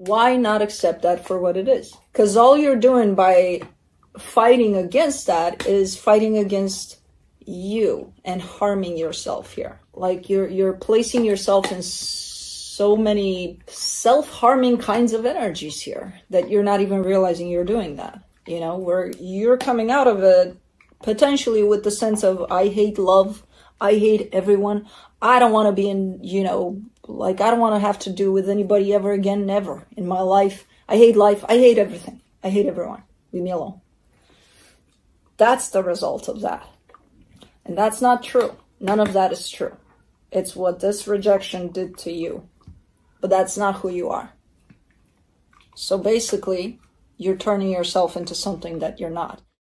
Why not accept that for what it is? Because all you're doing by fighting against that is fighting against you and harming yourself here. Like you're you're placing yourself in so many self-harming kinds of energies here that you're not even realizing you're doing that. You know, where you're coming out of it potentially with the sense of I hate love, I hate everyone. I don't want to be in, you know, like I don't want to have to do with anybody ever again, never in my life. I hate life. I hate everything. I hate everyone. Leave me alone. That's the result of that. And that's not true. None of that is true. It's what this rejection did to you. But that's not who you are. So basically, you're turning yourself into something that you're not.